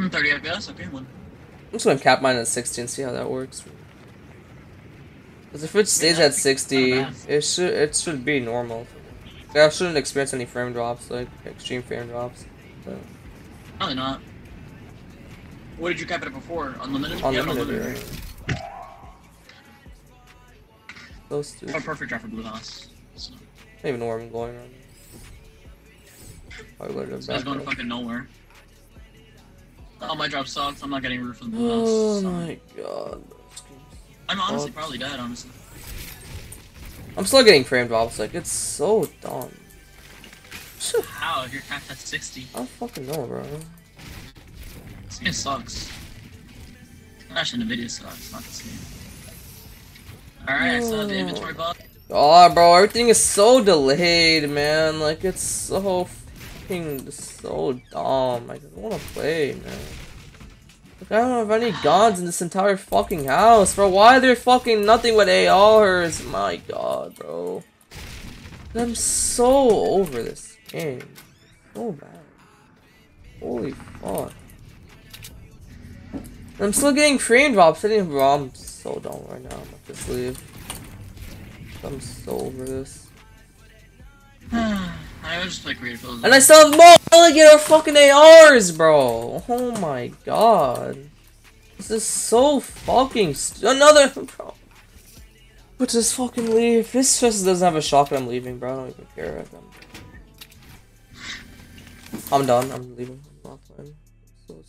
Mm, 30 FPS, okay, one. I'm just gonna cap mine at 60 and see how that works. Because if it stays at 60, it should it should be normal. I shouldn't experience any frame drops, like extreme frame drops. But Probably not. What did you cap it at before? Unlimited? Yeah, unlimited, unlimited. right? Close to. Oh, perfect draft for Blue House. So, I don't even know where I'm going right now. Probably go to the this guy's back. going to fucking nowhere. Oh, my drop sucks. I'm not getting root for the Blue Oh so- my god. bro, this game's- I'm honestly sucks. probably dead, honestly. I'm still getting frame drops, like, it's so dumb. How? If you're capped at 60. I don't fucking know, bro. This game sucks. Actually, NVIDIA sucks, not this game. Alright, have the inventory bug. Oh, bro, everything is so delayed, man. Like, it's so fucking so dumb. I don't want to play, man. Like, I don't have any guns in this entire fucking house, bro. Why are there fucking nothing but ARs? My god, bro. I'm so over this game. So bad. Holy fuck. I'm still getting frame drops. I'm so dumb right now. I'm gonna just leave. I'm so over this. And I still have more alligator fucking ARs, bro. Oh my god. This is so fucking another bro. But just fucking leave. This just doesn't have a shotgun, I'm leaving, bro. I don't even care. I'm, I'm done. I'm leaving. I'm not playing. So.